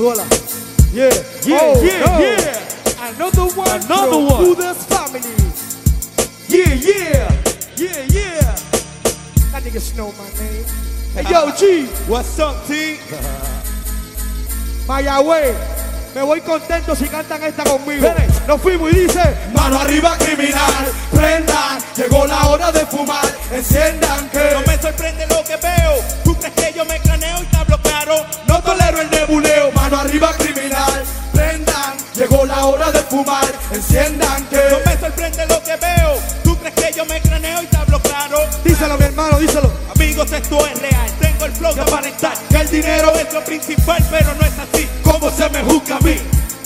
Yeah, Yeah, oh, yeah, no. yeah. Another one Another from one. Judas family. Yeah, yeah. Yeah, yeah. That niggas know my name. Hey, yo, G, What's up, T? Mayagüez. Me voy contento si cantan esta conmigo. Ven. Nos fuimos y dice. Mano arriba criminal, prendan, llegó la hora de fumar, enciendan No que me esto es real. Tengo el flow de aparentar que el dinero es lo principal, pero no es así. cómo se me juzga a mí.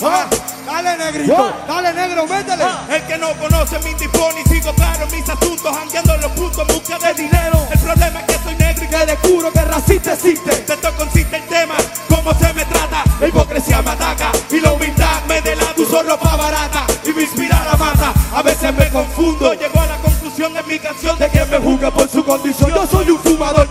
Ah, dale, negrito. What? Dale, negro, métele. El que no conoce mi tipo ni sigo claro en mis asuntos, jangueando en los puntos en busca de dinero. El problema es que soy negro y que descubro que racista existe. De esto consiste el tema, cómo se me trata. La hipocresía me ataca y la humildad me delata. Uso ropa barata y me inspira la mata. A veces me confundo, llego a la conclusión en mi canción de que me juzga por su condición. Yo soy un fumador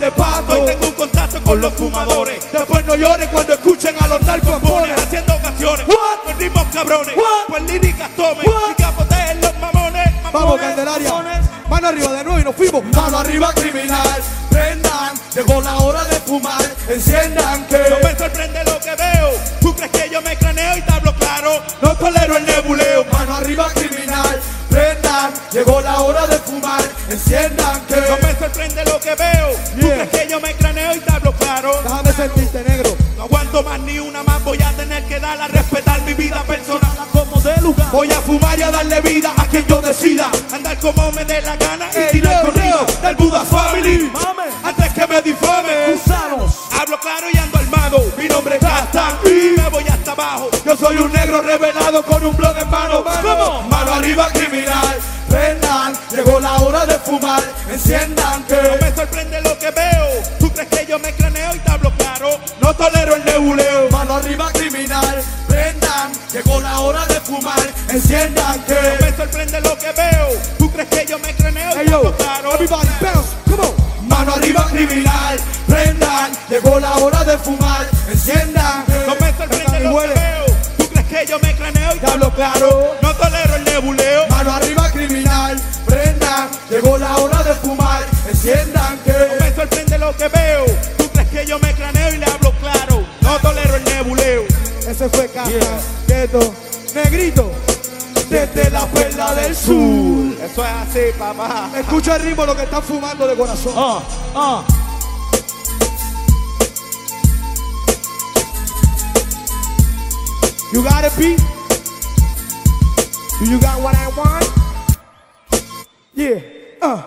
con los fumadores. Después no llores cuando escuchen a los narcopones haciendo ocasiones. Con ritmos cabrones, pues líricas tomen y capoteen los mamones. Vamos, mamones, Candelaria. mamones. Mano arriba de nuevo y nos fuimos. Mano arriba criminal, prendan, llegó la hora de fumar, enciendan No que me sorprende lo que veo. Tú crees que yo me craneo y te hablo claro. no tolero el nebuleo. Mano arriba criminal, prendan, llegó la hora de fumar, enciendan Tú Yeah. crees que yo me craneo y te hablo claro. Déjame sentirte, negro. No aguanto más ni una más. Voy a tener que dar a respetar mi vida personal como de lugar. Voy a fumar y a darle vida a quien yo decida. Andar como me dé la gana y Ey, tirar yo, corrido yo. del Buda Family. Mame. Antes que me difame. Gusanos. Hablo claro y ando armado. Mi nombre es Castan y me voy hasta abajo. Yo soy un negro revelado con un blog en mano. ¿Cómo? Mano arriba criminal, prendan, llegó la hora de fumar, enciendan No que me sorprende llegó la hora de fumar, enciendan No que me sorprende lo que veo. Tú crees que yo me craneo y Hey, yo. claro. Everybody bounce. Come on. Mano arriba criminal, prendan, llegó la hora de fumar, enciendan que No me sorprende lo que veo. Tú crees que yo me craneo y hablo claro. Negrito, desde la perla del sur. Eso es así, papá. Escucha el ritmo, lo que están fumando de corazón. Ah, ah. You got it, Pete? Do you got what I want? Yeah. Uh.